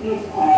It's all